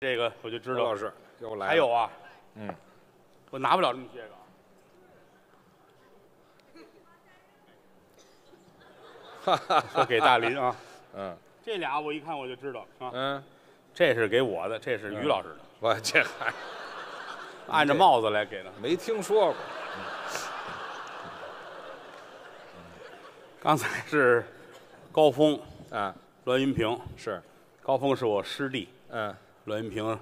这个我就知道。周老师又来了，还有啊，嗯，我拿不了这么些个。说给大林啊，嗯。这俩我一看我就知道啊，嗯，这是给我的，这是于老师的，我这还 按着帽子来给的。没听说过，刚才是高峰、啊，栾云平，是，高峰是我师弟，嗯，栾云平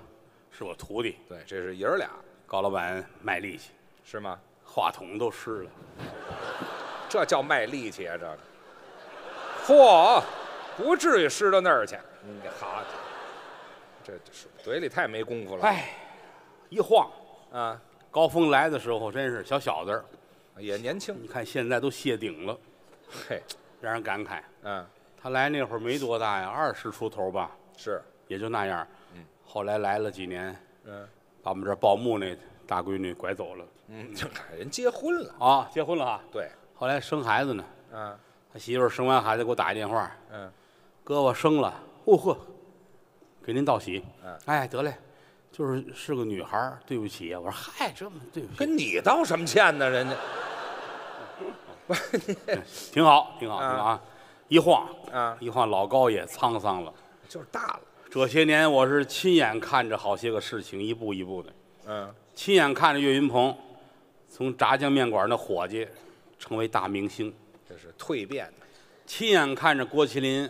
是我徒弟。对，这是爷儿俩，高老板卖力气，是吗？话筒都湿了。这叫卖力气啊，这个，嚯，不至于湿到那儿去，嗯，好，这这是嘴里太没功夫了，哎，一晃，啊，高峰来的时候真是小小子儿，也年轻，你看现在都谢顶了，嘿，让人感慨。嗯，他来那会儿没多大呀，二十出头吧，是，也就那样。嗯，后来来了几年，嗯。把我们这儿报幕那大闺女拐走了。嗯，人结婚了，啊，结婚了啊。对，后来生孩子呢，嗯，他媳妇儿生完孩子给我打一电话，嗯，哥我生了，哦呵，给您道喜。嗯。哎，得嘞，就是是个女孩儿对不起呀。我说嗨，这么对不起，跟你道什么歉呢？人家，挺好，挺好，挺啊好啊。一晃啊，一晃，老高也沧桑了。就是大了，这些年我是亲眼看着好些个事情一步一步的，嗯，亲眼看着岳云鹏从炸酱面馆的伙计成为大明星，这是蜕变的，亲眼看着郭麒麟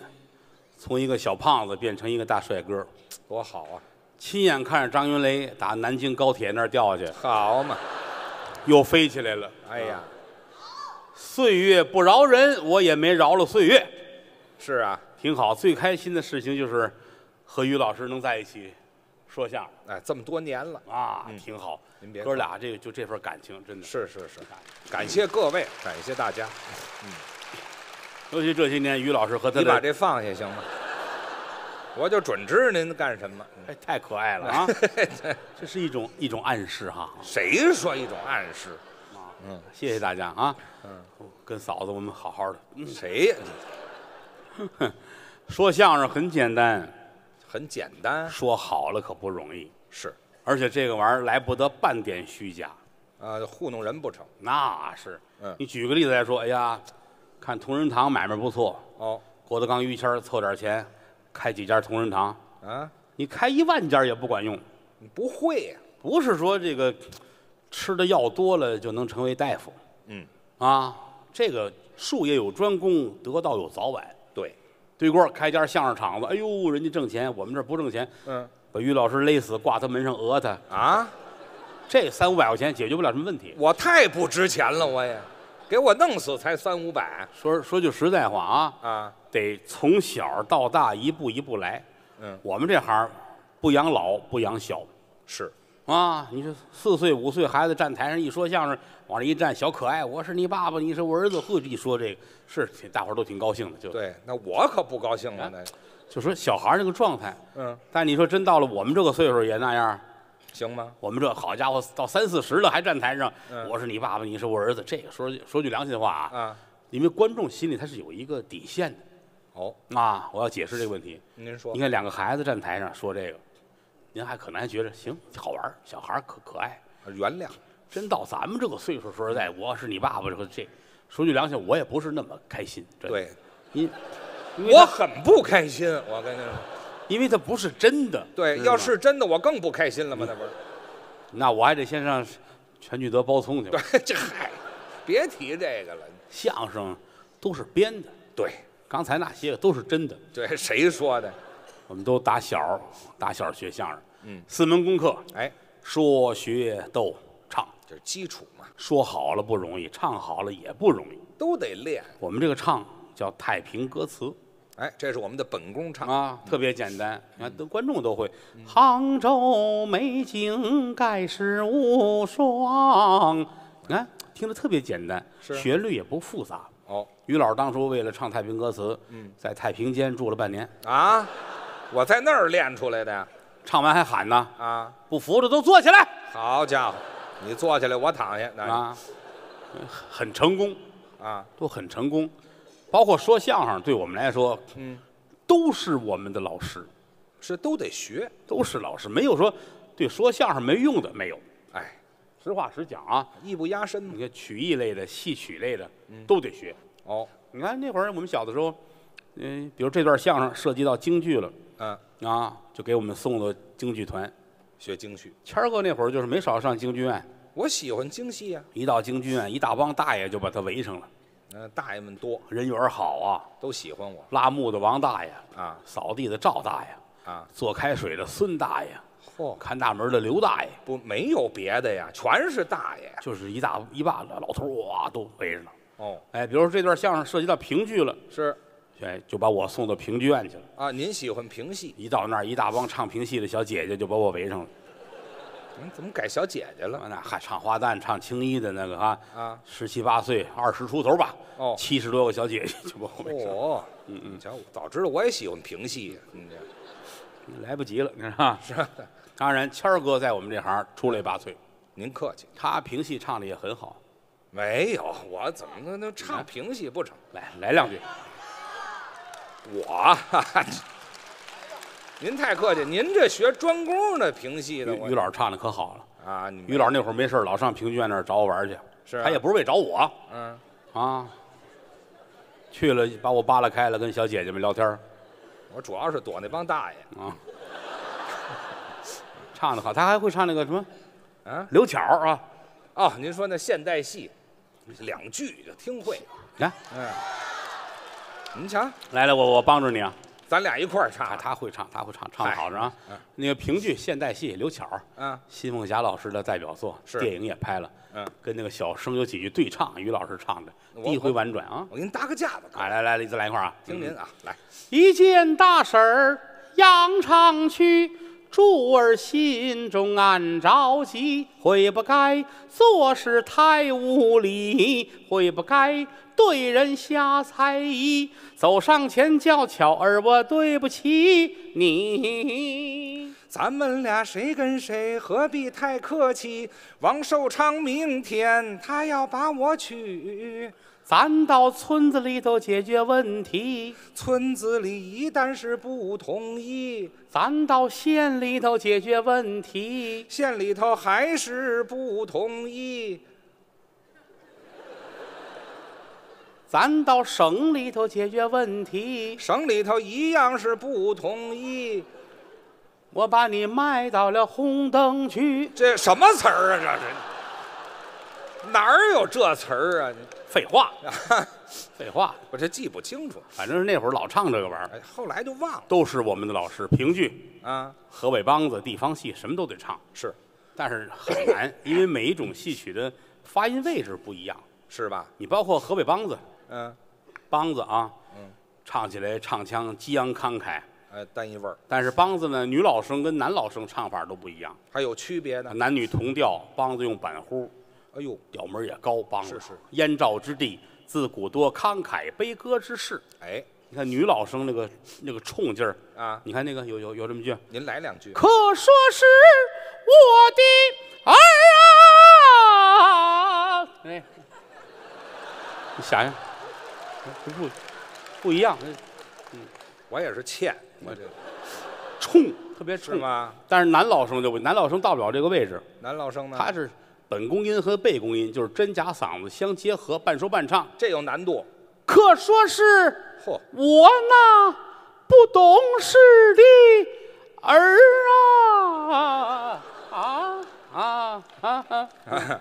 从一个小胖子变成一个大帅哥，多好啊，亲眼看着张云雷打南京高铁那儿掉下去，好嘛，又飞起来了。哎呀，岁月不饶人，我也没饶了岁月，是啊，挺好。最开心的事情就是和于老师能在一起说相声哎，这么多年了，啊，挺好。您别哥俩这个就这份感情，真的是是是，感谢各位，感谢大家，尤其这些年，于老师和他的你把这放下行吗？我就准知您干什么。哎太可爱了啊！这是一种一种暗示哈。谁说一种暗示？嗯，谢谢大家啊。嗯，跟嫂子我们好好的。嗯谁呀？说相声很简单，很简单，说好了可不容易，是。而且这个玩意儿来不得半点虚假，啊，糊弄人不成。那是。嗯。你举个例子来说，哎呀，看同仁堂买卖不错，哦。郭德纲、于谦儿凑点钱，开几家同仁堂，啊，你开一万家也不管用。你不会呀？不是说这个 吃的药多了就能成为大夫。嗯，啊，这个术业有专攻，得道有早晚。对，过开家相声场子，哎呦，人家挣钱，我们这不挣钱，嗯把于老师勒死，挂他门上讹他，啊，这三五百块钱解决不了什么问题。我太不值钱了，我也给我弄死才三五百说说句实在话啊，啊。得从小到大一步一步来。嗯，我们这行不养老不养小是啊！你说四岁五岁孩子站台上一说相声，往这一站，小可爱，我是你爸爸，你是我儿子，呵，一说这个是挺大伙儿都挺高兴的，就对，那我可不高兴了呢。就说小孩儿那个状态。嗯，但你说真到了我们这个岁数也那样，行吗？我们这好家伙到三四十了还站台上，嗯我是你爸爸，你是我儿子，这个说说句良心话啊，啊，因为观众心里他是有一个底线的哦，啊，我要解释这个问题。您说你看两个孩子站台上说这个，您还可能还觉得行好玩儿小孩儿可可爱。原谅真到咱们这个岁数，说实在，我是你爸爸，这这说句良心，我也不是那么开心。真的，对，因因为他我很不开心。我跟您说，因为他不是真的。对，知道吗要是真的，我更不开心了嘛？那不是？那我还得先上全聚德包葱去。对，这嗨，别提这个了。相声都是编的，对刚才那些个都是真的。对，谁说的？我们都打小打小学相声，嗯，四门功课：哎，说学逗唱。这是基础嘛，说好了不容易，唱好了也不容易。都得练。我们这个唱叫太平歌词哎，这是我们的本功唱。啊，特别简单，你看都观众都会。杭州美景盖世无双，你看听着特别简单，是旋律也不复杂。哦于老师当初为了唱太平歌词，在太平间住了半年，啊，我在那儿练出来的呀。唱完还喊呢，啊，不服的都坐起来好家伙，你坐起来，我躺下。那啊，很成功，啊，都很成功。包括说相声，对我们来说，嗯，都是我们的老师。是都得学。都是老师，没有说对说相声没用的，没有。哎，实话实讲啊，艺不压身嘛你。看曲艺类的、戏曲类的嗯都得学。哦，你看那会儿我们小的时候，嗯、比如这段相声涉及到京剧了嗯，啊，就给我们送到京剧团。学京剧，谦儿哥那会儿就是没少上京剧院，我喜欢京戏呀、一到京剧院，一大帮大爷就把他围上了，嗯、大爷们多，人缘好啊，都喜欢我。拉木的王大爷，啊。扫地的赵大爷，啊！做开水的孙大爷，嚯，看大门的刘大爷，不没有别的呀，全是大爷。就是一大一把的老头儿哇都围着呢。哦，哎，比如说这段相声涉及到评剧了，是哎，就把我送到评剧院去了。啊，您喜欢评戏？一到那儿，一大帮唱评戏的小姐姐就把我围上了。您怎么改小姐姐了？那还唱花旦、唱青衣的那个啊，啊，十七八岁、二十出头吧，哦七十多个小姐姐就把我围上了。嚯，嗯嗯，瞧，早知道我也喜欢评戏，嗯，这来不及了，你知道吧？是吧？当然，谦儿哥在我们这行出类拔萃，您客气，他评戏唱的也很好。没有，我怎么能能唱评戏不成？来来两句，我，您太客气，您这学专攻的评戏的，我于于老师唱的可好了。啊，你于老师那会儿没事儿老上评剧院那儿找我玩儿去，是啊。他也不是为找我嗯，啊，去了把我扒拉开了，跟小姐姐们聊天儿我主要是躲那帮大爷。啊，唱的好，他还会唱那个什么啊。刘巧儿啊，哦，您说那现代戏，两句就听会，来。嗯，您瞧，来来，我我帮助你啊，咱俩一块儿唱他，他会唱，他会唱，唱的好着啊嗯。那个评剧现代戏刘巧儿，嗯，新凤霞老师的代表作，是电影也拍了，嗯，跟那个小生有几句对唱，于老师唱的，我第一回婉转啊。我给您搭个架子，来来来，再来一块儿啊，听您啊，来，一见大婶儿扬长去，柱儿心中暗着急，悔不该做事太无礼，悔不该对人瞎猜疑。走上前叫巧儿，我对不起你。咱们俩谁跟谁，何必太客气？王寿昌明天他要把我娶，咱到村子里头解决问题，村子里一旦是不同意，咱到县里头解决问题。县里头还是不同意，咱到省里头解决问题，省里头一样是不同意。我把你卖到了红灯区。这什么词儿啊？这是哪儿有这词儿啊？废话，废话，我这记不清楚，反正是那会儿老唱这个玩意儿，哎，后来就忘了。都是我们的老师。评剧、啊。河北梆子、地方戏什么都得唱，是。但是很难，因为每一种戏曲的发音位置不一样。是吧？你包括河北梆子，嗯，梆子啊，嗯，唱起来唱腔激昂慷慨，哎，单一味儿，但是梆子呢，女老生跟男老生唱法都不一样，还有区别呢。男女同调，梆子用板呼，哎呦，调门也高，梆子是是燕赵之地，自古多慷慨悲歌之士。哎你看女老生那个那个冲劲儿，啊，你看那个有有有这么句，您来两句。可说是我的儿啊！哎，你想想，不不不一样，我也是欠，我这冲特别冲。是吗？但是男老生就不，男老生到不了这个位置，男老生呢？他是本宫音和背宫音，就是真假嗓子相结合，半说半唱。这有难度。可说是嚯，我那不懂事的儿啊。啊啊啊啊！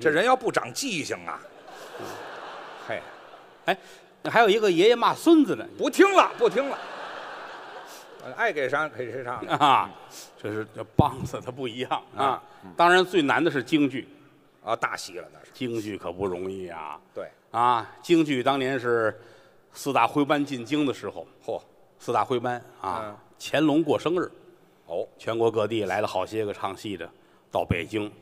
这人要不长记性啊，嘿，哎，还有一个爷爷骂孙子呢不听了，不听了。爱给啥给谁唱啊，这是这梆子它不一样啊啊。当然最难的是京剧，啊，大戏了那是。京剧可不容易啊对，啊！京剧当年是四大徽班进京的时候，嚯，四大徽班啊嗯，乾隆过生日，哦，全国各地来了好些个唱戏的，到北京，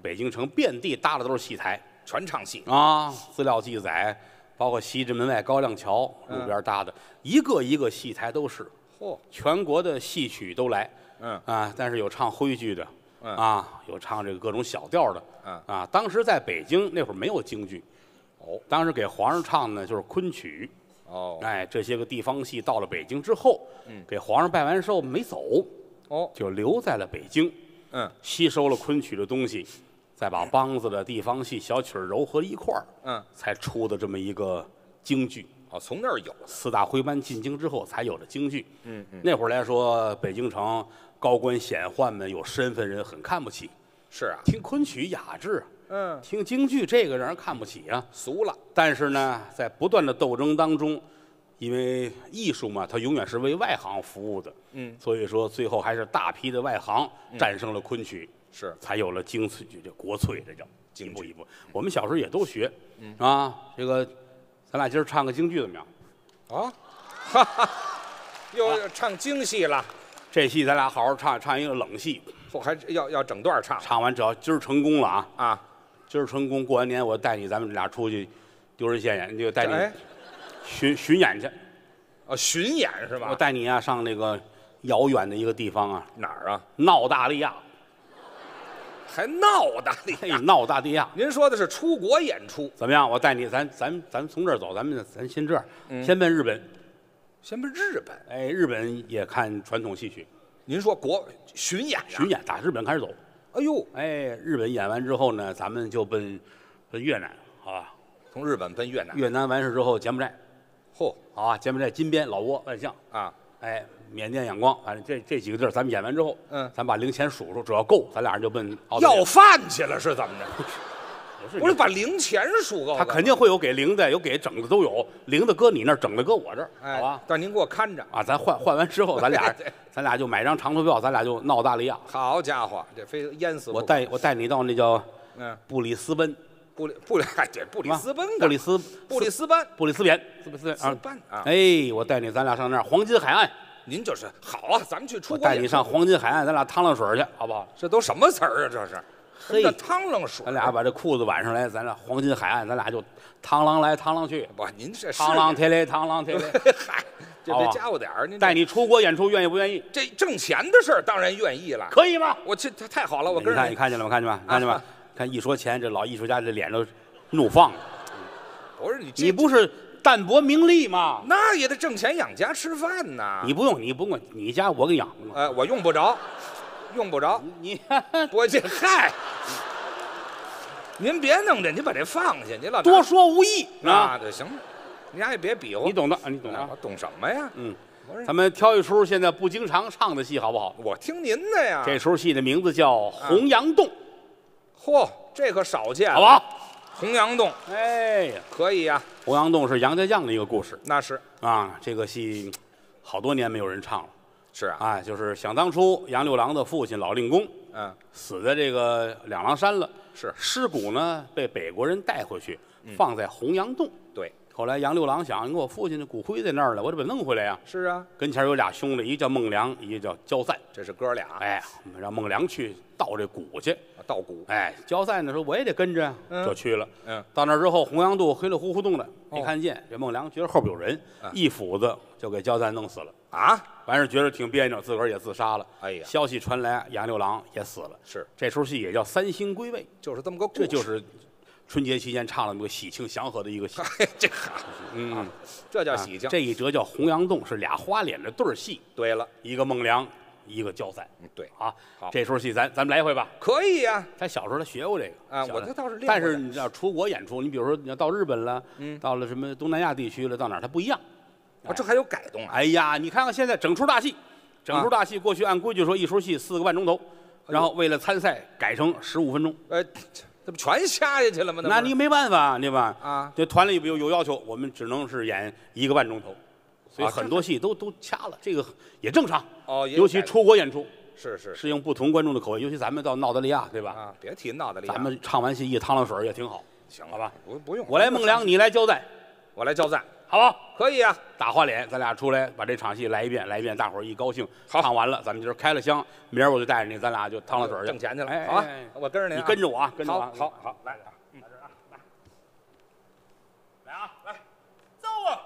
北京城遍地搭的都是戏台全唱戏。啊。资料记载，包括西直门外高亮桥路边搭的，一个一个戏台都是，嚯，全国的戏曲都来嗯啊。但是有唱徽剧的，嗯啊，有唱这个各种小调的，嗯啊。当时在北京那会儿没有京剧，哦当时给皇上唱的呢就是昆曲，哦哎，这些个地方戏到了北京之后，嗯给皇上拜完寿没走，哦，就留在了北京，嗯吸收了昆曲的东西，再把梆子的地方戏小曲儿糅合一块儿，嗯，才出的这么一个京剧。哦，从那儿有。四大徽班进京之后才有的京剧。嗯嗯，那会儿来说，北京城高官显宦们有身份人很看不起，是啊。听昆曲雅致，嗯，听京剧这个让人看不起啊。俗了。但是呢，在不断的斗争当中，因为艺术嘛，它永远是为外行服务的，嗯，所以说最后还是大批的外行战胜了昆曲，是。才有了京剧这国粹，这叫一京剧。步一步。我们小时候也都学，啊，这个咱俩今儿唱个京剧怎么样？啊，哈哈，又唱京戏了，这戏咱俩好好唱，唱一个冷戏，嚯，还要要整段唱唱完只要今儿成功了啊，啊？今儿成功，过完年我带你，咱们俩出去丢人现眼，就带哎你，巡巡演去。啊，巡演是吧我？带你啊上那个遥远的一个地方啊，哪儿啊？闹大利亚。还闹大利嘿，亚？闹大利亚您说的是出国演出？怎么样？我带你，咱咱咱从这儿走，咱们咱先这样，嗯先奔日本。先奔日本。哎，日本也看传统戏曲，您说国巡演呀？巡演打日本开始走。哎呦，哎，日本演完之后呢，咱们就奔奔越南，好吧？从日本奔越南。越南完事之后，柬埔寨，嚯好吧？柬埔寨金边、老挝、万象，啊！哎，缅甸、仰光，反正这这几个地儿，咱们演完之后，嗯咱把零钱数数，只要够，咱俩人就奔要饭去了是怎么着？不是不是把零钱数够了？他肯定会有给零的，有给整的都有，零的搁你那儿，整的搁我这儿，哎，好吧？但您给我看着。啊，咱换换完之后，咱俩 对咱俩就买张长途票，咱俩就闹大利亚。好家伙，这非淹死我我可带我带你到那叫 嗯布里斯奔，布里布里哎 对布里斯奔的布里斯布里斯班布里斯扁，斯斯斯班啊哎，我带你，咱俩上那儿黄金海岸，您就是好啊，咱们去出我国演出带你上黄金海岸，咱俩趟浪水去，好不好？这都什么词儿啊？这是嘿什么叫汤冷水，咱俩把这裤子挽上来，咱俩黄金海岸，咱俩就螳螂来螳螂去，不，您这是趟浪贴来螳螂贴来，嗨，这好啊别加我点儿，您带你出国演出，愿意不愿意？这挣钱的事儿当然愿意了。可以吗？我这这太好了，我跟着你看见了吗？看见吗？看见吗啊？看一说钱，这老艺术家这脸都怒放了。不是你你不是淡泊名利吗？那也得挣钱养家吃饭呐。你不用，你不用，你家我给你养。哎，我用不着，用不着。你我这嗨，您别弄这，您把这放下，您老多说无益啊，啊！对，行了，您俩也别比划你。懂的，你懂的啊我。懂什么呀？嗯，咱们挑一出现在不经常唱的戏，好不好？我听您的呀。这出戏的名字叫《洪阳洞》，嚯，这可少见了。好不好？洪阳洞哎呀，可以呀，洪阳洞是杨家将的一个故事那是啊。这个戏好多年没有人唱了是啊，啊。就是想当初杨六郎的父亲老令公嗯，死在这个两郎山了，是尸骨呢被北国人带回去，放在洪阳洞。对，后来杨六郎想，我父亲的骨灰在那儿了，我得把它弄回来呀。是啊，跟前有俩兄弟，一个叫孟良，一个叫焦赞。这是哥俩哎，我们让孟良去盗这骨去。盗骨，哎，焦赞呢说我也得跟着就去了。嗯，到那之后，洪阳洞黑了乎乎洞的，没哦看见。这孟良觉得后边有人，啊一斧子就给焦赞弄死了。啊，完事儿觉得挺别扭，自个儿也自杀了。哎呀消息传来，杨六郎也死了。是，这出戏也叫三星归位，就是这么个故事，这就是春节期间唱了那么个喜庆祥和的一个戏。哎，这好，嗯，这叫啊喜庆。这一折叫洪阳洞，是俩花脸的对儿戏，对了，一个孟良，一个焦赞。嗯，对，啊，好这出戏咱咱们来一回吧。可以呀，他小时候他学过这个啊我这倒是练过但是的你要出国演出，你比如说你要到日本了，嗯到了什么东南亚地区了，到哪儿它不一样。我这还有改动啊？哎呀，你看看现在整出大戏，整出大戏，过去按规矩说一出戏四个半钟头，然后为了参赛改成十五分钟，哎，这不全下下去了吗？那你没办法，对吧？啊，这团里有有要求，我们只能是演一个半钟头，所以很多戏都都掐了，这个也正常。哦，尤其出国演出，是是是适应不同观众的口味，尤其咱们到澳大利亚，对吧？啊，别提澳大利亚，咱们唱完戏一趟了水也挺好，行了吧？不不用，我来孟良，你来交代，我来交赞，好不好？可以啊，打花脸，咱俩出来把这场戏来一遍，来一遍，大伙儿一高兴，好唱完了，咱们今儿开了箱，明儿我就带着你，咱俩就趟了水挣钱去了，哎好啊哎，我跟着您啊，你跟着我啊，跟着我啊，好好好，来，来啊，来，走啊！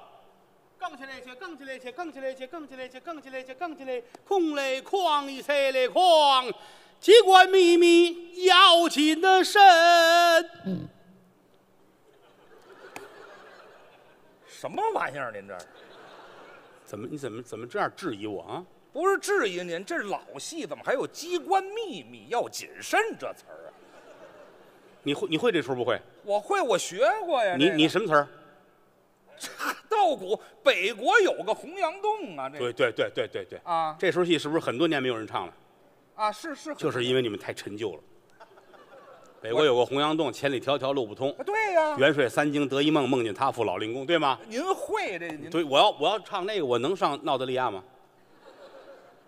更起来去，更起来去，更起来去，更起来去，更起来去，更起来，空来哐一塞来哐，机关秘密要紧的深。什么玩意儿？您这是怎么你怎么怎么这样质疑我啊？不是质疑您？这是老戏，怎么还有机关秘密要谨慎这词儿啊？你会你会这出不会？我会，我学过呀。你这个你什么词儿？稻谷，北国有个洪阳洞啊，这对对对对对对，啊这出戏是不是很多年没有人唱了？啊是是，就是因为你们太陈旧了。北国有个洪阳洞，千里迢迢路不通。啊对呀。元帅三更得一梦，梦见他父老令公，对吗？您会这您？对，我要我要唱那个，我能上澳大利亚吗？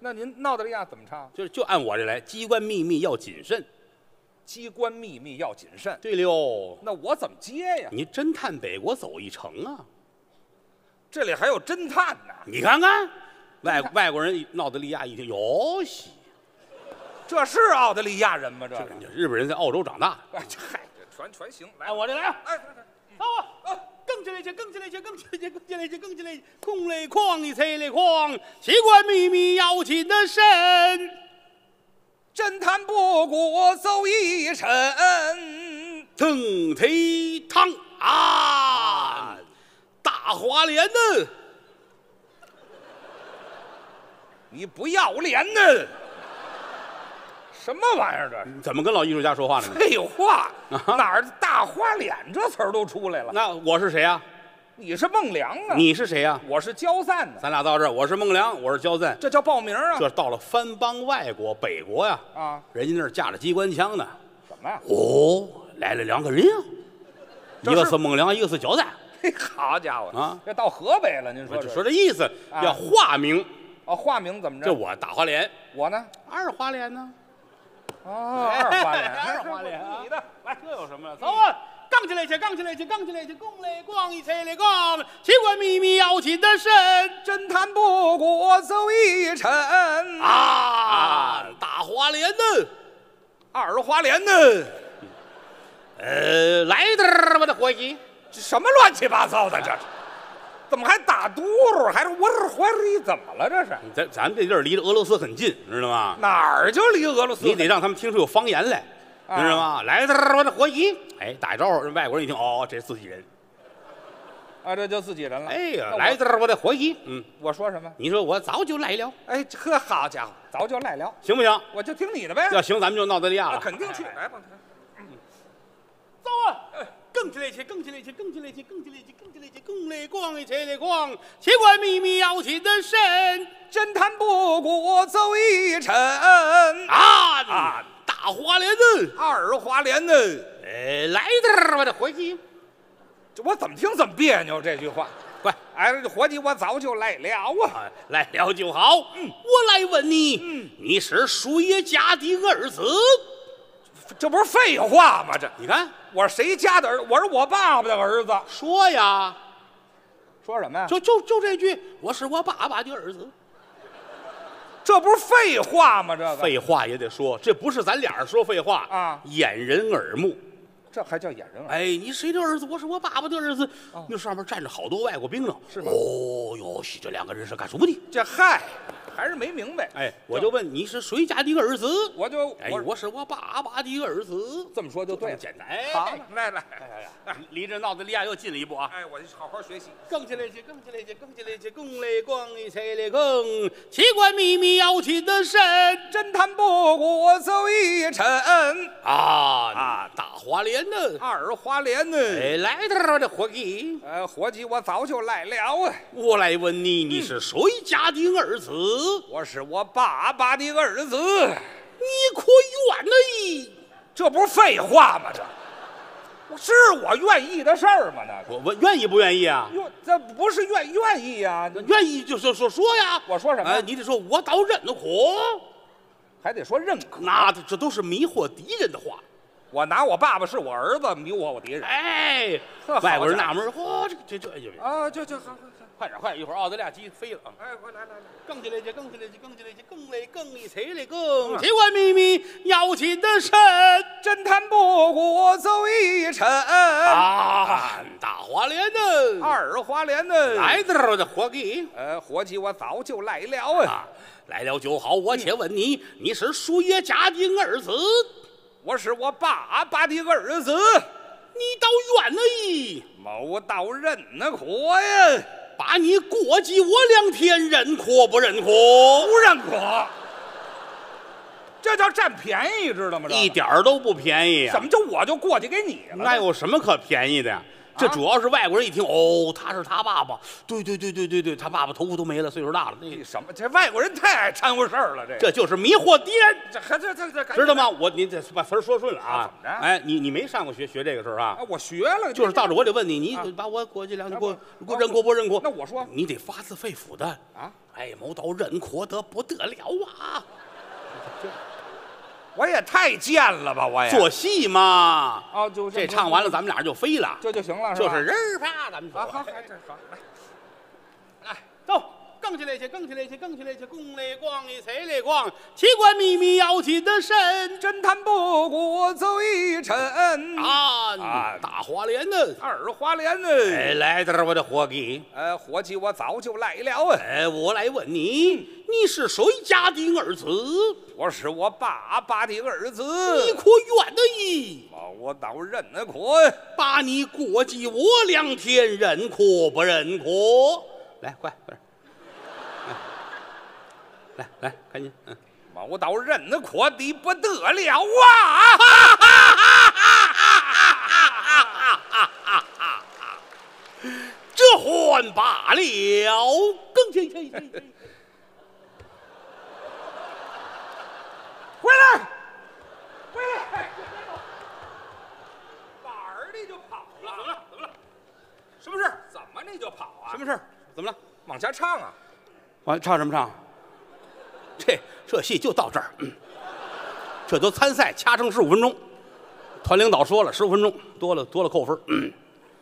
那您澳大利亚怎么唱？就是就按我这来，机关秘密要谨慎。机关秘密要谨慎。对溜，那我怎么接呀？你侦探北国走一程啊！这里还有侦探呢，你看看，外外国人澳大利亚一听，哟西，这是澳大利亚人吗？这个？日本人在澳洲长大，哎，这嗨，这全全行。来，按我这来啊！哎，来来走啊！更起来些，更起来些，更起来去，更起来些，更起来些，空来哐，你踩来哐，机关秘密要紧的慎。侦探不过走一程，腾推堂啊，大花脸呢？你不要脸呢？什么玩意儿这是？怎么跟老艺术家说话呢？废话，啊哪儿大花脸这词儿都出来了？那我是谁呀、你是孟良啊，你是谁呀、我是焦赞呢，咱俩到这儿，我是孟良，我是焦赞。这叫报名啊这到了番邦外国北国呀，啊？人家那儿架着机关枪呢。什么呀？哦，来了两个人一个是孟良，一个是焦赞。嘿，好家伙啊！这到河北了，您说这说这意思，啊要化名。哦，化名怎么着？这我大花脸，我呢？二花脸呢？哦，二花脸，二花脸啊你的来。这有什么呀？走啊！杠起来去，杠起来去，杠起来去，拱来咣，一踩来咣，机关秘密要紧的慎侦探不过走一程，啊！大花脸呢？二花脸呢？呃，来点儿我的伙计，这什么乱七八糟的这是？怎么还打嘟噜？还是我是怀里？怎么了这是？咱咱们这地儿离俄罗斯很近，知道吗？哪儿就离俄罗斯？你得让他们听出有方言来，啊知道吗？来我的伙计，哎，打一招呼，人外国人一听，哦，这是自己人。啊，这就自己人了。哎呀来这儿我的伙计，嗯，我说什么？你说我早就来了，哎，呵好家伙，早就赖聊，行不行？我就听你的呗。要行，咱们就闹德利亚啊，了。肯定去，来吧。走啊！更起来去，更起来去，更起来去，更起来去，更起来去，拱来光，一切来光，奇怪秘密要谨的神侦探不过走一程，啊啊！大花脸子，二花脸子？哎，来点儿我的伙计，这我怎么听怎么别扭这句话。快！哎，伙计，我早就来了啊。来了就好。嗯我来问你，嗯你是谁家的儿子？这不是废话吗？这你看，我是谁家的儿？我是我爸爸的儿子。说呀，说什么呀？就就就这句，我是我爸爸的儿子。这不是废话吗？这个废话也得说，这不是咱俩人说废话啊掩人耳目。这还叫掩人耳？哎，你谁的儿子？我是我爸爸的儿子。哦那上面站着好多外国兵呢。是吗哦哟，西，这两个人是干什么的？这嗨，还是没明白。哎，我就问你是谁家的儿子？我就哎，我我是我爸爸的儿子。这么说就对了。简单。哎好，来来，哎呀，离这闹德利亚又近了一步啊！哎，我就好好学习。更起来去，更起来去，更起来去，更来光，一切来更，机关秘密要谨的慎侦探不过走一程，啊啊！大花脸呢？二花脸呢？哎，来点儿我的伙计，呃，伙计，我早就来了啊。我来问你，你是谁家的儿子？我是我爸爸的儿子，你可愿意？这不是废话吗？这是我愿意的事儿吗？那个，我我愿意不愿意啊？哟，这不是愿愿意呀、愿意就说说说呀。我说什么哎，你得说，我倒认可。还得说认可。那这都是迷惑敌人的话。我拿我爸爸是我儿子迷惑我敌人哎，呵外国人纳闷儿，嚯，这这这这，啊！就就好好好，快点快点，一会儿澳大利亚鸡飞了啊！哎，快来来来，更起来去，更起来去，更起来去，更来更一起来更，机关秘密要紧的神侦探不过走一程，啊！大花脸呢？二花脸呢？来点儿我的伙计呃，伙计，我早就来了啊！啊！来了就好，我且问你，你是谁家的儿子？我是我爸爸的儿子，你你倒怨了咦！某道认那可呀，把你过继我两天，认可不认可？不认可。这叫占便宜，知道吗？一点儿都不便宜呀、怎么就我就过去给你了？那有什么可便宜的呀？这主要是外国人一听，哦，他是他爸爸，对对对对对对，他爸爸头发都没了，岁数大了，那这什么？这外国人太爱掺和事儿了，这这就是迷惑敌人，这还这这这知道吗？？我你得把词儿说顺了啊啊怎么着哎，你你没上过学学这个事儿啊啊，？我学了，就是到这我得问你，你啊把我过去两天啊过不过认可不认可？那我说你得发自肺腑的啊，哎，某刀认可得不得了啊！我也太贱了吧，我也。做戏嘛，哦，就这唱完了，咱们俩就飞了，这就行了，吧？就是人儿啪，咱们走。好，好，这好，来，来，走，更起来去，更起来去，更起来去，公来逛一财来逛，奇怪秘密要紧的深。侦探不过走一程，啊大花脸呢？二花脸呢？哎，来点儿我的伙计，呃，伙计，我早就来了啊，哎，我来问你，你是谁家的儿子？我是我爸爸的儿子，你可冤的咦！哦我倒认得可，把你过继我两天，认可不认可？来，快快，来来来，赶紧，嗯。我倒认了可的不得了啊！这换罢了，更去去去去。回来，回来，哪儿你就跑了？怎么了？怎么了？什么事儿？怎么你就跑啊？什么事儿？怎么了？往下唱啊？我唱什么唱？这这戏就到这儿，嗯这都参赛，掐成十五分钟。团领导说了，十五分钟多了多了扣分。嗯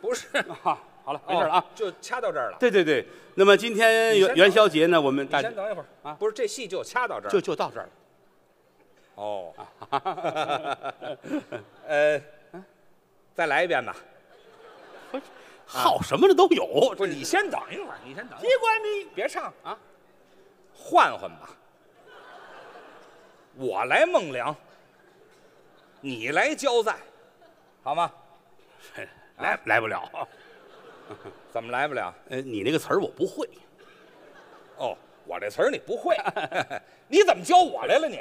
不是，啊，好了，没事了啊。哦就掐到这儿了。对对对，那么今天元元宵节呢，我们你大家先等一会儿啊不是这戏就掐到这儿，就就到这儿了。哦，呃，再来一遍吧。不是好什么的都有。不是，你先等一会儿，你先等一会机，关你别唱啊，换换吧。我来孟良，你来焦赞，好吗？来来不了。怎么来不了？呃，你那个词儿我不会。哦，我这词儿你不会，你怎么教我来了你？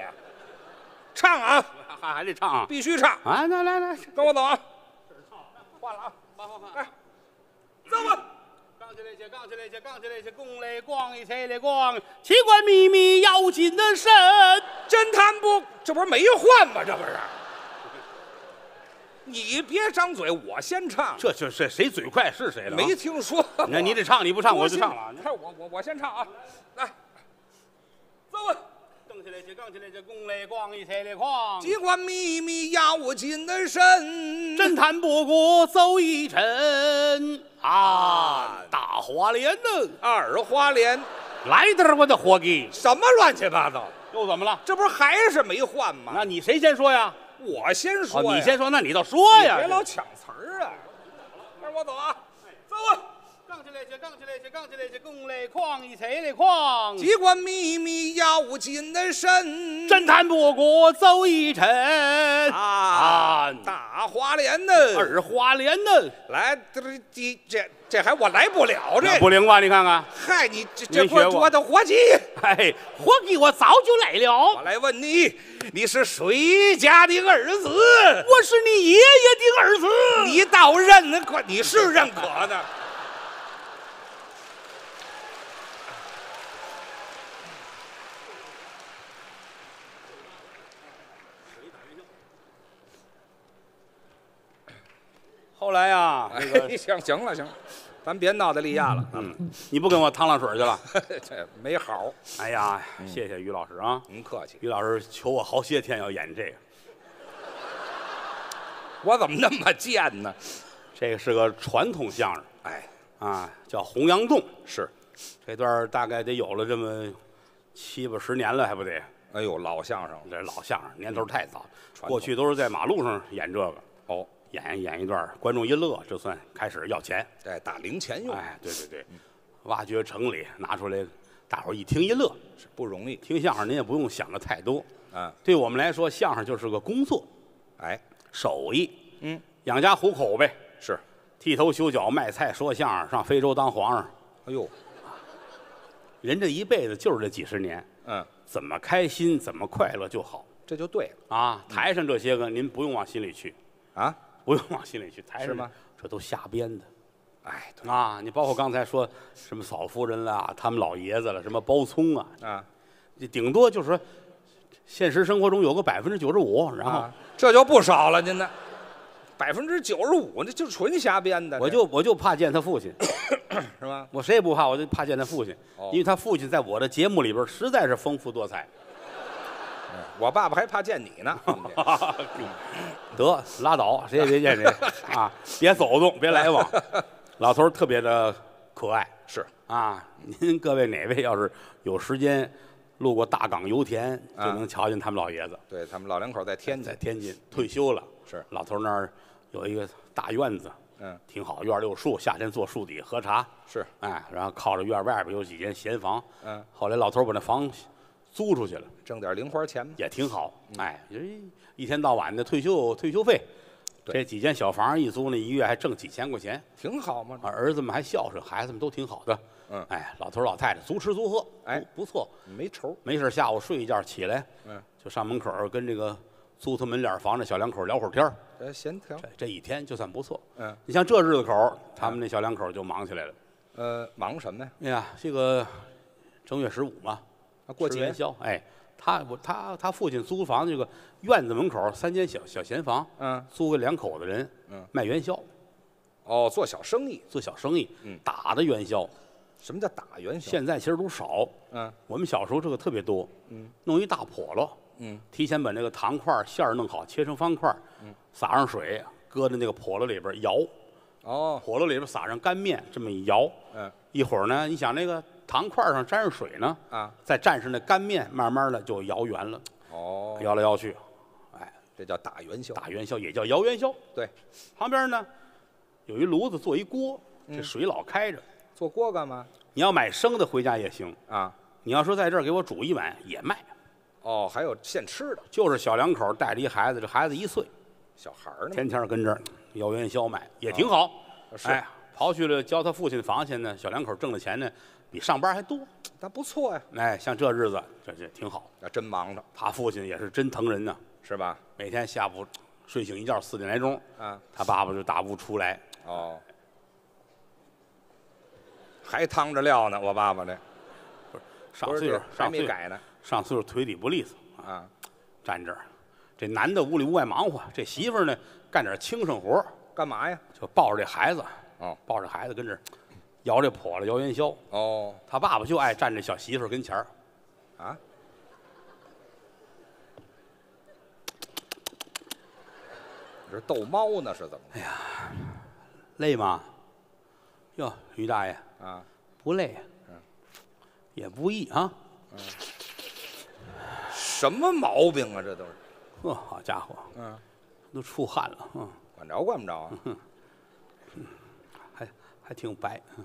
唱啊，还还得唱啊？必须唱，啊，那来来，跟我走啊！换了啊，换换换，来，走吧。杠起来去，杠起来去，杠起来去，公来逛一起来逛，奇怪秘密要紧的神。侦探不，这不是没换吗？这不是？你别张嘴，我先唱。这就这谁嘴快是谁了啊？没听说。那你得唱，你不唱我就唱了。你看我我我先唱啊，来，来去，杠起来去，公来逛一财来逛，机关秘密要紧的深，侦探不过走一程啊！大花脸呢？二花脸，来点儿我的伙计，什么乱七八糟？又怎么了？这不是还是没换吗？那你谁先说呀？我先说哦，你先说，那你倒说呀！别老抢词儿啊！跟着我走啊，走啊！杠起来去，杠起来去，杠起来去，公来矿一财来矿，机关秘密要紧的深，侦探不过走一程啊啊！大花脸呢？二花脸呢？来，这这这这还我来不了这不灵吧？你看看，嗨，你这这不没学过我的伙计，哎，伙计，我早就来了我，来问你，你是谁家的儿子？我是你爷爷的儿子。你倒认可，你是认可的。后来呀，那个，哎，行行了行了，咱别闹得利亚了，嗯，你不跟我趟浪水去了？这没好。哎呀，谢谢于老师啊，您客气，于老师求我好些天要演这个，我怎么那么贱呢？这个是个传统相声哎，啊，叫《洪阳洞》，是，这段儿大概得有了这么七八十年了，还不得？哎呦，老相声了。这老相声年头太早，过去都是在马路上演这个，哦，演演一段，观众一乐，这算开始要钱。哎，打零钱用，哎，对对对，挖掘城里拿出来，大伙儿一听一乐。是不容易。听相声您也不用想的太多，啊，对我们来说，相声就是个工作，哎，手艺。嗯，养家糊口呗，是，剃头修脚卖菜说相声，上非洲当皇上。哎呦，人这一辈子就是这几十年，嗯，怎么开心怎么快乐就好这就对了啊！台上这些个您不用往心里去，啊。不用往心里去，台上是吗？这都瞎编的哎，对啊！你包括刚才说什么嫂夫人啦，他们老爷子了，什么包葱啊，啊，这顶多就是说，现实生活中有个百分之九十五，然后啊这就不少了，您呢？百分之九十五，那就纯瞎编的。我就我就怕见他父亲，是吧？我谁也不怕，我就怕见他父亲，哦因为他父亲在我的节目里边实在是丰富多彩。我爸爸还怕见你呢。得拉倒，谁也别见谁 啊！别走动，别来往。老头儿特别的可爱是，啊！您各位哪位要是有时间路过大港油田，就啊能瞧见他们老爷子。对他们老两口在天津。在天津退休了，是老头儿那儿有一个大院子，嗯，挺好，院儿里有树，夏天坐树底下喝茶。是，哎，然后靠着院儿外边有几间闲房。嗯，后来老头儿把那房租出去了，挣点零花钱嘛。也挺好。哎，一一天到晚的退休退休费，对这几间小房一租，那一月还挣几千块钱。挺好嘛。啊，儿子们还孝顺，孩子们都挺好的。嗯哎，老头老太太足吃足喝，哎不不错。没愁。没事，下午睡一觉起来，嗯，就上门口儿跟这个租他门脸房的小两口聊会儿天儿这闲聊。这这一天就算不错。嗯，你像这日子口儿，他们那小两口就忙起来了。呃，忙什么呀？哎呀，这个正月十五嘛，啊，过节元。宵。哎，他我他他父亲租房这个院子门口儿三间小小闲房，嗯，租给两口子人，嗯，卖元宵，哦，做小生意。做小生意，嗯打的元宵。什么叫打元宵？现在其实都少，嗯我们小时候这个特别多，嗯，弄一大笸箩，嗯，提前把那个糖块儿馅儿弄好，切成方块，嗯，撒上水，搁在那个笸箩里边摇，哦，笸箩里边撒上干面，这么一摇，嗯一会儿呢，你想那个糖块上沾上水呢，啊，再蘸上那干面，慢慢的就摇圆了，哦，摇来摇去，哎，这叫打元宵。打元宵也叫摇元宵。对，旁边呢有一炉子，做一锅，嗯这水老开着。做锅干嘛？你要买生的回家也行，啊，你要说在这儿给我煮一碗也卖。哦，还有现吃的。就是小两口带着一孩子，这孩子一岁，小孩儿呢？天天跟这儿摇元宵卖，也挺好。是哎，刨去了交他父亲的房钱呢，小两口挣的钱呢，比上班还多。那不错呀。哎，像这日子，这这挺好。那真忙着，他父亲也是真疼人呐，是吧？每天下午睡醒一觉四点来钟，啊，他爸爸就打屋出来，哦，还趟着料呢，我爸爸这上岁数不是这还上岁数没改呢。上岁数腿底不利索啊，啊，站这儿。这男的屋里屋外忙活，这媳妇儿呢干点轻生活儿，干嘛呀？就抱着这孩子，哦抱着孩子跟这儿摇这笸箩摇元宵。哦他爸爸就爱站这小媳妇儿跟前儿，啊，这逗猫呢是怎么哎呀？累吗？哟，于大爷啊，不累，嗯也不易啊。什么毛病啊？这都是，呵，好家伙，嗯，都出汗了，嗯，管着管不着啊？还还挺白。嗯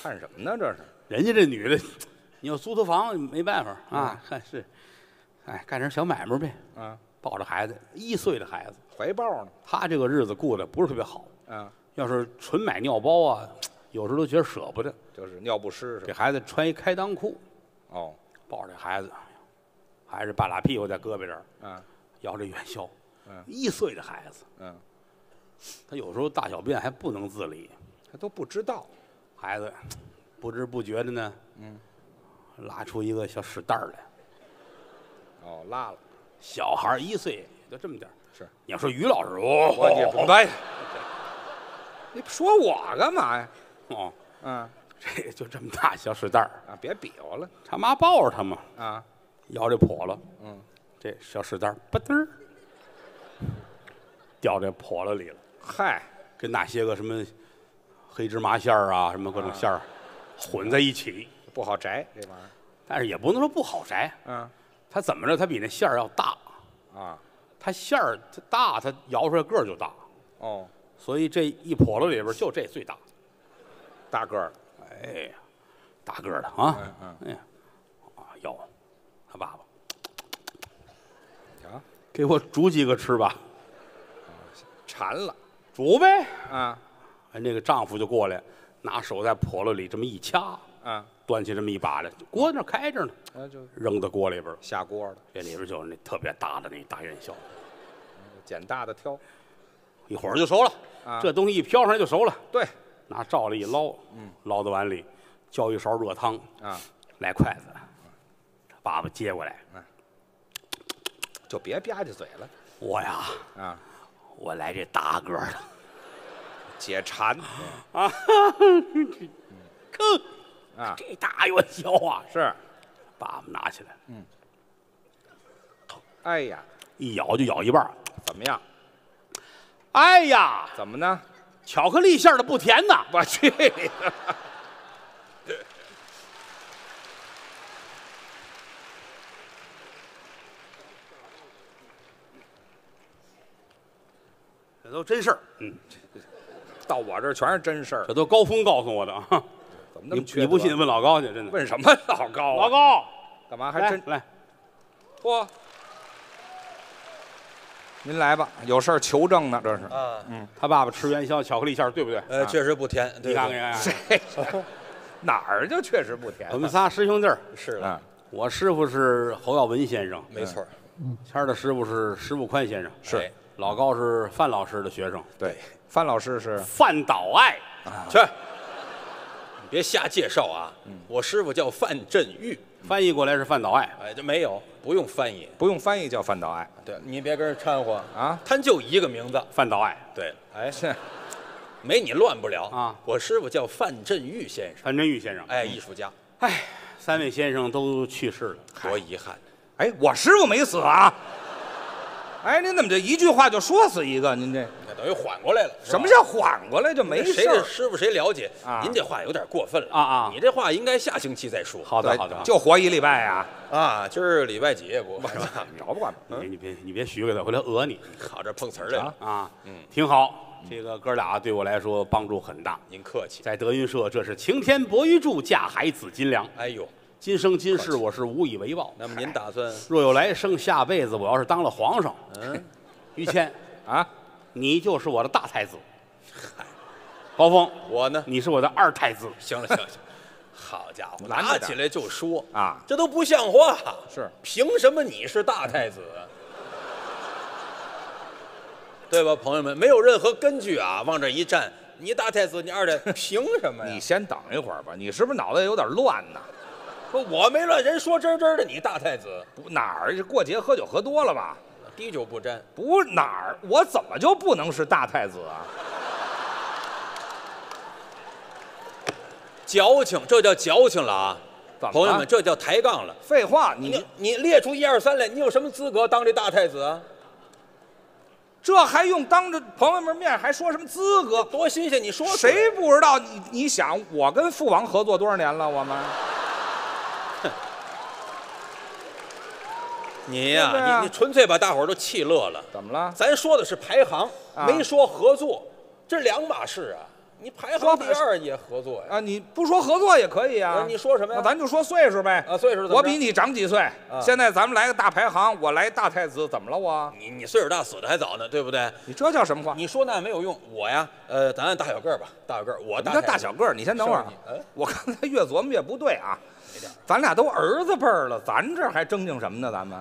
看什么呢？这是人家这女的，你要租她房没办法啊，看是，哎，干点小买卖呗。啊，抱着孩子，一岁的孩子，怀抱呢？他这个日子过得不是特别好。啊，要是纯买尿包啊，有时候都觉得舍不得。就是尿不湿是给吧？孩子穿一开裆裤，哦，抱着孩子，还是半拉屁股在胳膊这儿嗯，摇着元宵。嗯一岁的孩子，嗯，他有时候大小便还不能自理，他都不知道。孩子不知不觉的呢，嗯，拉出一个小屎蛋儿来。哦，拉了。小孩儿一岁也就这么点儿是，你要说于老师，哦，我也不白。你说我干嘛呀？哦，嗯这就这么大小屎蛋儿，啊，别比划了他妈抱着他嘛，啊。摇这笸箩，嗯，这小屎蛋儿吧嘚儿 掉这笸箩里了，嗨，跟那些个什么黑芝麻馅儿啊，什么各种馅儿混在一起，不好摘这玩意儿。但是也不能说不好摘，嗯它怎么着？它比那馅儿要大，啊，它馅儿它大，它摇出来个儿就大，哦，所以这一笸箩里边就这最大。大个儿。哎呀，大个儿的啊，嗯嗯，哎呀，啊摇，他爸爸瞧，给我煮几个吃吧。馋了煮呗。啊哎，那个丈夫就过来，拿手在笸箩里这么一掐，啊，端起这么一把来，锅那开着呢，那就扔到锅里边了。下锅了，这里边就是那特别大的那大元宵，捡大的挑。一会儿就熟了。啊这东西一飘上来就熟了，对拿罩子一捞，嗯，捞到碗里，浇一勺热汤，啊，来筷子，爸爸接过来，就别吧唧嘴了我呀，啊，我来这大个儿的解馋。啊，呵，啊，这大元宵啊，是。爸爸拿起来。哎呀，一咬就咬一半。儿，怎么样？哎呀，怎么呢？巧克力馅的不甜呐，我去。你的！这都真事儿，嗯，到我这儿全是真事儿这，都高峰告诉我的啊，怎么那你么缺德你不信问老高去，真的，问什么老高啊？老高，干嘛还真来来，嚯？您来吧，有事儿求证呢，这是。啊，他爸爸吃元宵巧克力馅儿对不对？呃，确实不甜。你对看看，对看看，哪儿就确实不甜我们仨师兄弟儿，是了，啊？我师傅是侯耀文先生，没错儿。谦儿的师傅是石富宽先生，是哎老高是范老师的学生，对，范老师是？范岛爱，去，你别瞎介绍啊！我师傅叫范振玉，翻译过来是范岛爱，哎，这没有，不用翻译。不用翻译叫范岛爱。对，你别跟人掺和。啊，他就一个名字。范岛爱，对了，哎，是没你乱不了。啊。我师傅叫范振玉先生，范振玉先生，哎，艺术家，哎，三位先生都去世了，多遗憾。哎，我师傅没死啊！哎，您怎么这一句话就说死一个？您这那等于缓过来了。什么叫缓过来就没事谁的？师傅谁了解啊？您这话有点过分了啊啊你这话应该下星期再说。对好的好的，就活一礼拜呀？啊，今儿礼拜几不？是吧？找不管你你别你别许给他，回来讹你好，这碰瓷儿来了。啊，嗯，挺好，这个哥俩对我来说帮助很大，您客气。在德云社这是晴天博玉柱，架海紫金梁，哎呦，今生今世我是无以为报。那么您打算？若有来生，下辈子我要是当了皇上，嗯，于谦，啊！你就是我的大太子。嗨高峰，我呢？你是我的二太子。行了行了行了，好家伙，拦着点拿起来就说啊，这都不像话。是凭什么你是大太子啊？对吧，朋友们，没有任何根据啊！往这一站，你大太子，你二太，凭什么呀？你先等一会儿吧，你是不是脑袋有点乱呢？说，我没乱，人说真真的，你大太子不哪儿过节喝酒喝多了吧？滴酒不沾。不哪儿，我怎么就不能是大太子啊？矫情，这叫矫情了啊！朋友们，这叫抬杠了。废话，你你你列出一二三来，你有什么资格当这大太子啊？这还用当着朋友们面还说什么资格？多新鲜！你说谁不知道？你你想，我跟父王合作多少年了？我们你呀、对不对啊你你纯粹把大伙儿都气乐了。怎么了？咱说的是排行，啊没说合作，这两码事啊。你排行第二也合作呀？啊，你不说合作也可以啊啊。你说什么呀那咱就说岁数呗。啊，岁数怎么着我比你长几岁。啊现在咱们来个大排行，我来大太子，怎么了我？你你岁数大，死的还早呢，对不对？你这叫什么话？你说那没有用，我呀，呃，咱按大小个儿吧，大小个儿，我你这大太大小个儿，你先等会儿啊是你嗯。我刚才越琢磨越不对啊。咱俩都儿子辈儿了，咱这还争竞什么呢？咱们，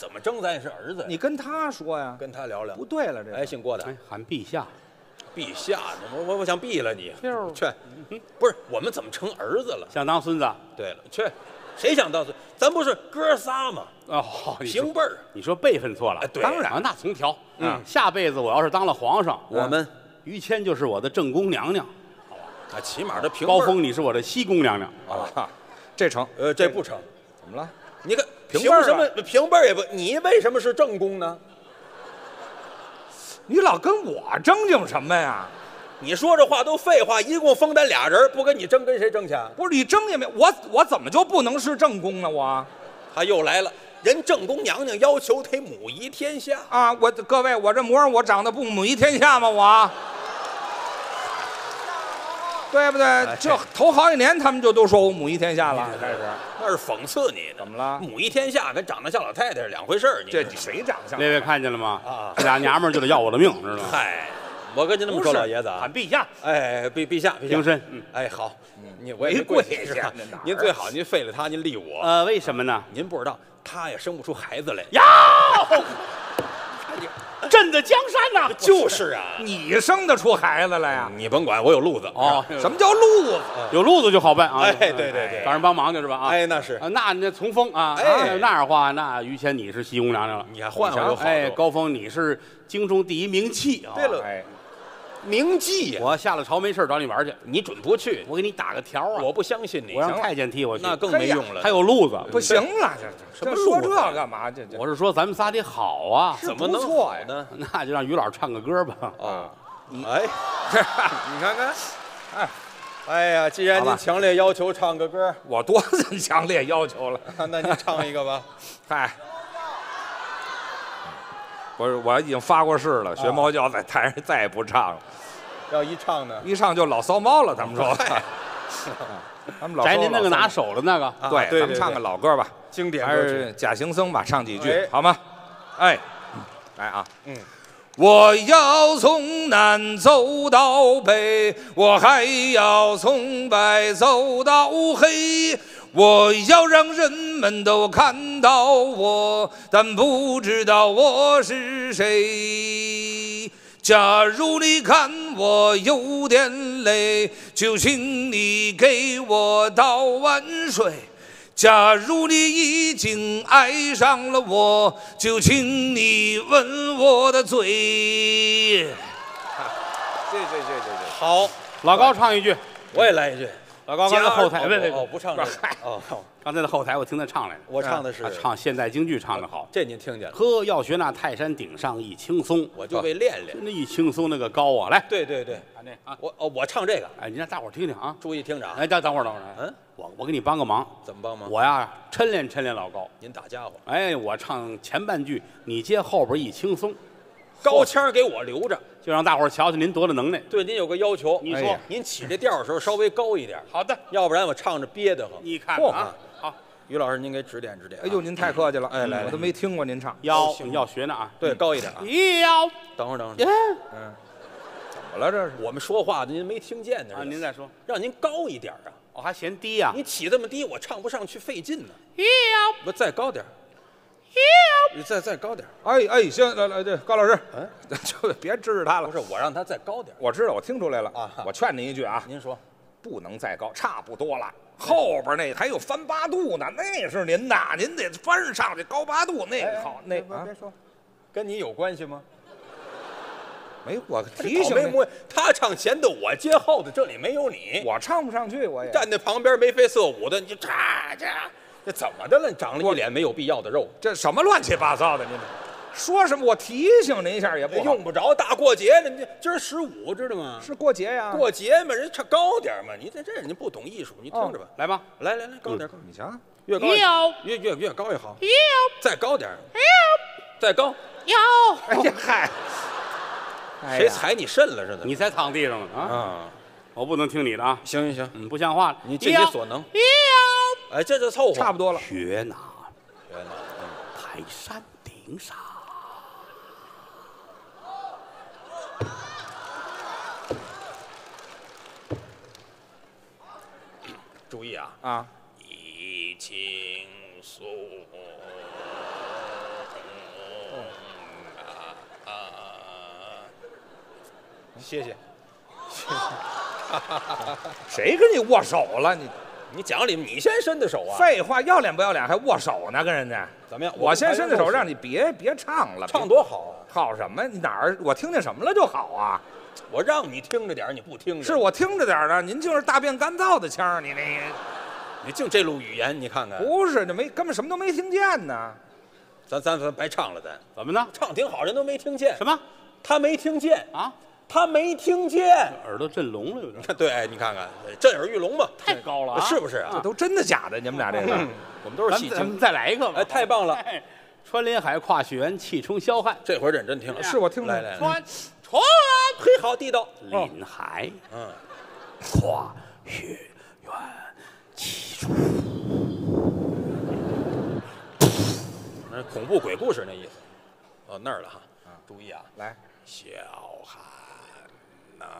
怎么争咱也是儿子呀？你跟他说呀，跟他聊聊不。对了，这哎，姓郭的哎，，喊陛下，陛下？我我我想毙了你！就是去，不是我们怎么成儿子了？想当孙子。对了，去，谁想当孙？咱不是哥仨吗？哦，你说平辈儿。你说辈分错了哎，对当然啊，那从调。嗯下辈子我要是当了皇上，我们于谦就是我的正宫娘娘，啊，起码这平辈儿高峰你是我的西宫娘娘。啊，这成呃，这不成。怎么了？你看平辈什么平辈儿也不？你为什么是正宫呢？你老跟我争竞什么呀？你说这话都废话，一共封咱俩人，不跟你争，跟谁争去啊？不是你争也没我我怎么就不能是正宫呢？我他又来了，人正宫娘娘要求得母仪天下，啊，我各位，我这模样我长得不母仪天下吗？我对不对？这头好几年他们就都说我母仪天下了，开始那是讽刺你的。怎么了？母仪天下跟长得像老太太是两回事儿。你这谁长相？那位看见了吗？啊这俩娘们儿就得要我的命，知道吗？嗨，我跟您这么说，老爷子啊喊，陛下，哎，陛陛下，陛下平身。嗯，哎，好，你我也没跪跪是吧下您最好您废了他，您立我。呃，为什么呢？您不知道，他也生不出孩子来。呀，朕的江山呐！就是啊，你生得出孩子来呀？你甭管，我有路子。哦，什么叫路子？有路子就好办啊！哎对对对找人帮忙去是吧？啊，哎，那是啊，那那从风啊，哎啊那样的话，那于谦你是西宫娘娘了。你还换换就好哎，高峰你是京中第一名气啊！对了哎，铭记呀，我下了朝没事儿找你玩儿去，你准不去，我给你打个条啊！我不相信你我。让太监替我去，那更没用了。还有路子。不行了，这这这说这干嘛？这这我是说咱们仨得好啊，怎么能错呀？那就让于老师唱个歌吧。啊，哎，你看看，哎哎呀，既然您强烈要求唱个歌，我多强烈要求了。那您唱一个吧。嗨，不是，我已经发过誓了，学猫叫在台上再也不唱了，要一唱呢，一唱就老骚猫了。他们说，他们老摘说老骚您那个拿手的那个，啊对，咱们唱个老歌吧，经典还歌曲。是假行僧吧，唱几句哎。好吗？哎，来啊，嗯，我要从南走到北，我还要从白走到黑。我要让人们都看到我，但不知道我是谁。假如你看我有点累，就请你给我倒碗水。假如你已经爱上了我，就请你吻我的嘴。谢谢谢谢谢谢好，老高唱一句。我也来一句。老高刚才后台，哦别别哦，不唱这个。哦，刚才在后台我听他唱来着，我唱的是唱现代京剧唱的好。这您听见了？呵，要学那泰山顶上一轻松，我就为练练。那一轻松那个高啊！来，对对对，看那啊，我哦，我唱这个，哎，你让大伙儿听听啊。注意听着啊。哎，等等会儿，等会儿，嗯，我我给你帮个忙，怎么帮忙？我呀抻练抻练老高。您打家伙，哎，我唱前半句，你接后边一轻松，高腔给我留着。就让大伙儿瞧瞧您多大能耐。对您有个要求，你说。您起这调的时候稍微高一点，好的，要不然我唱着憋得慌。你看啊，好，于老师，您给指点指点啊。哎呦，您太客气了，哎来来。我都没听过您唱，要要学呢啊，对高一点啊。要等会儿等会儿，嗯。怎么了这是？我们说话您没听见呢啊，您再说，让您高一点啊！我还嫌低呀。你起这么低，我唱不上去，费劲呢。要我再高点儿你再再高点儿哎哎，行，来来，对高老师，嗯，就别支持他了不。是我让他再高点儿我知道，我听出来了啊我劝您一句啊，您说不能再高，差不多了。后边那还有翻八度呢，那是您的，您得翻上去高八度那个好，那啊别别说，跟你有关系吗？没我提醒您没，他唱前的，我接后的，这里没有你。我唱不上去，我也站在旁边眉飞色舞的，你就嚓嚓，这怎么的了？长了一脸没有必要的肉，这什么乱七八糟的，您说什么？我提醒您一下也不好用不着。大过节的，你今儿十五知道吗？是过节呀，过节嘛，人唱高点嘛。你在这儿你不懂艺术，你听着吧。来吧，来来来，高点，高你瞧，越高要越越越高越好。要再高点，再高，要，哎呀嗨，谁踩你肾了似的？你才躺地上了啊！啊，我不能听你的啊，行行行，嗯，不像话了。你尽你所能。要哎，这就凑合。差不多了。学那原来嗯泰山顶上，注意啊，啊，一轻松啊！谢谢。谁跟你握手了？你你讲理，你先伸的手啊？废话，要脸不要脸还握手呢？跟人家，怎么样？我先伸的手，让你你别别唱了，唱多好啊！好什么？你哪儿我听见什么了就好啊？我让你听着点儿，你不听着。是我听着点儿的，您就是大便干燥的腔儿，你那个你净这路语言，你看看，不是，这没根本什么都没听见呢。咱咱咱白唱了，咱怎么呢？唱挺好，人都没听见。什么他没听见，啊？他没听见。耳朵震聋了，有点 对，哎你看看，震耳欲聋嘛，太高了啊！是不是啊？这都真的假的？你们俩这个嗯，我们都是戏精咱们。再来一个吧！哎，太棒了！哎穿林海，跨雪原，气冲霄汉。这回认真听了，是我听来来，穿穿嘿，好地道。林海，嗯，跨雪原，气冲。那恐怖鬼故事那意思。哦，那儿了哈。注意啊，来，小寒呐、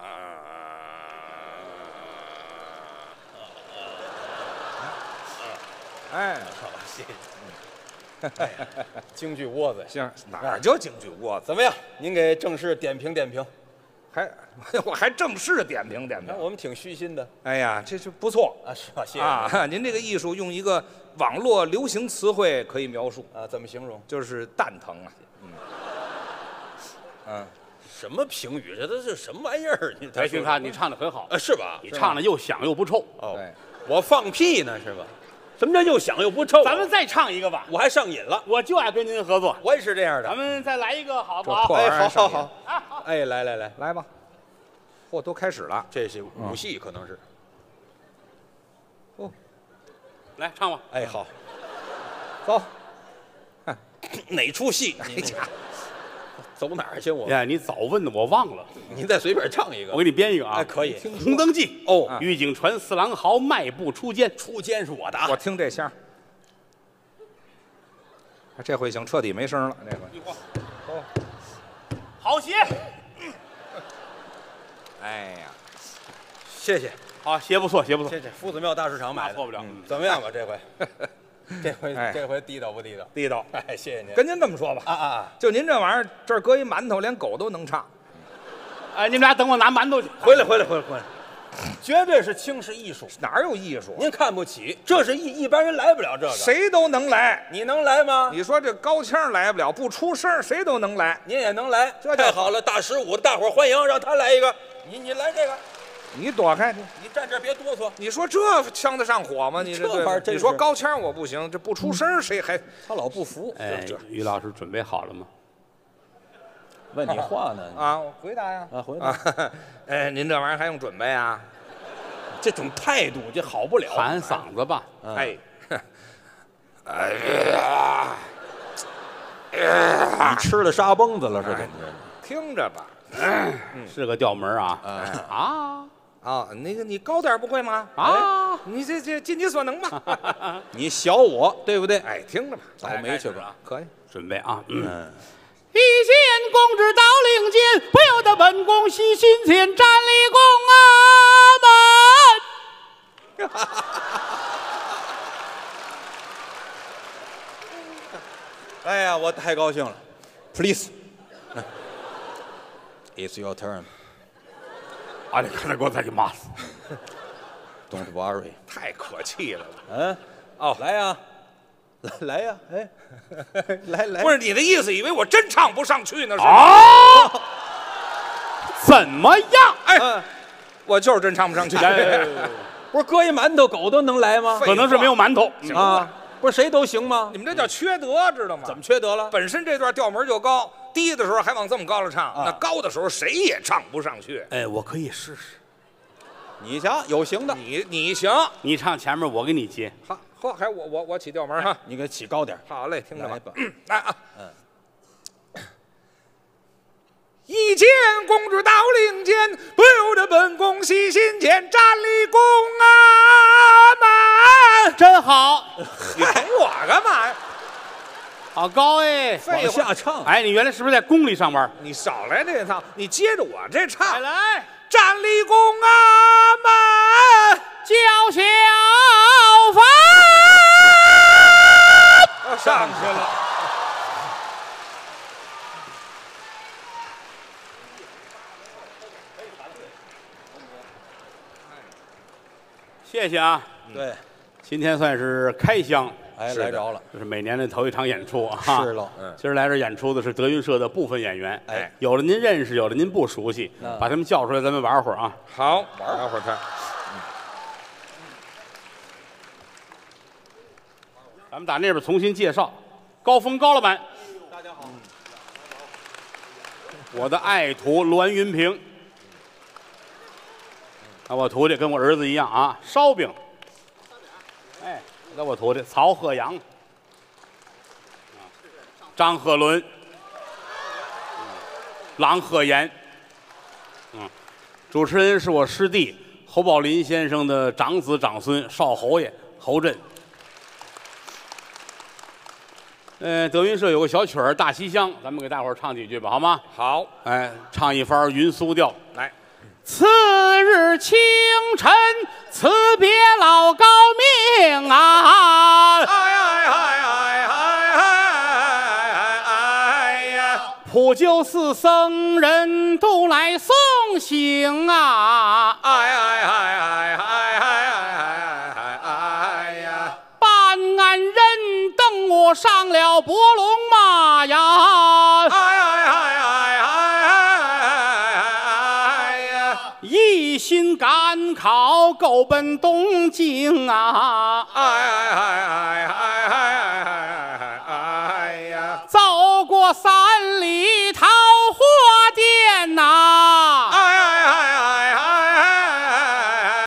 哎，好，谢谢。哎呀，京剧窝子，行，哪儿就京剧窝子？怎么样？您给正式点评点评。还 我还正式点评点评。我们挺虚心的哎呀，这是不错啊，是吧？谢谢啊！您这个艺术用一个网络流行词汇可以描述，啊，怎么形容？就是蛋疼啊。嗯，什么评语？这都是什么玩意儿？你白云看你唱的很好，呃，是吧？你唱的又响又不臭。哦对，我放屁呢是吧？什么叫又响又不臭？咱们再唱一个吧，我还上瘾了，我就爱跟您合作。我也是这样的。咱们再来一个好不好？哎，好好好，哎，来来来，来吧。嚯，都开始了。这是武戏，可能是。来唱吧。哎，好，走。哪出戏？哎你呀，走哪儿去？我呀，你早问的我忘了，您再随便唱一个我。给你编一个啊。哎，可以。《红灯记》哦狱警传四郎豪，迈步出监。出监是我的啊我。听这声儿。这回行，彻底没声了。这回。好鞋，哎呀，谢谢，好鞋不错，鞋不错。谢谢。夫子庙大市场买的，错不了嗯怎么样吧？这回，这回哎这回地道不地道？地道。哎，谢谢您。跟您这么说吧，啊啊啊！就您这玩意儿，这儿搁一馒头，连狗都能唱。哎，你们俩等我拿馒头去。回来，回来，回来，回来！绝对是轻视艺术，哪儿有艺术？您看不起，这是一一般人来不了这个。？谁都能来。你能来吗？你说这高腔来不了，不出声，谁都能来。您也能来，这就太好了！大十五的大伙儿欢迎，让他来一个。你你来这个，你躲开，你你站这别哆嗦。你说这呛得上火吗？你这对玩意儿你说高腔我不行，这不出声谁还？他老不服，哎，于老师准备好了吗？问你话呢啊，我回答呀。啊，回答啊，哎，您这玩意儿还用准备啊？这种态度就好不了。喊嗓子吧。哎 哎呀，你吃了沙崩子了是怎么着？听着吧。是个调门啊啊啊啊，那个你高点不会吗？啊！你这这尽你所能吧。你小我对不对？哎，听着吧，倒霉去吧。可以。准备啊！嗯嗯，一见公之到令箭，不由得本宫喜心间，站立宫啊门。哎呀，我太高兴了。Please, it's your turn. 啊，你看这给我再去骂死！Don't worry. 太可气了。嗯，哦，来呀，来来呀，哎，来来，不是你的意思，以为我真唱不上去呢？是？啊，怎么样？哎，嗯，我就是真唱不上去。哎不是搁一馒头狗都能来吗？可能是没有馒头。行啊，不是谁都行吗你？们这叫缺德，知道吗？怎么缺德了？本身这段调门就高，低的时候还往这么高了唱，啊那高的时候谁也唱不上去。哎，我可以试试。你瞧，有行的，你你行，你唱前面，我给你接。好，呵，还我我我起调门哈。你给起高点儿。好嘞，听着吧来吧，来啊，嗯。一见公主到令间，不由得本宫喜心间，站立宫啊门。真好，你捧我干嘛呀？好高哎！往话，下唱，哎，你原来是不是在宫里上班？你少来这套，你接着我这唱。来，站立宫啊门，叫小凡。上去了。谢谢啊，对，今天算是开箱，哎，是的来着了，这是每年的头一场演出啊。是喽，嗯。今儿来这儿演出的是德云社的部分演员，哎，有的您认识，有的您不熟悉，嗯。把他们叫出来，咱们玩会儿啊。好，玩会儿看。咱们打那边重新介绍，高峰高老板，大家好，我的爱徒栾云平，啊，我徒弟跟我儿子一样啊，烧饼，我徒弟曹鹤阳，啊张鹤伦，郎鹤炎，嗯，主持人是我师弟侯宝林先生的长子长孙少侯爷侯震。呃，德云社有个小曲儿《大西厢》，咱们给大伙儿唱几句吧，好吗？好，哎，唱一番云苏调。来，次日清晨，辞别老高明啊，哎哎哎哎哎哎呀，普救寺僧人都来送行啊，哎哎哎哎哎哎哎哎哎呀，办案人等我上了伯龙马考，够奔东京啊。哎哎哎哎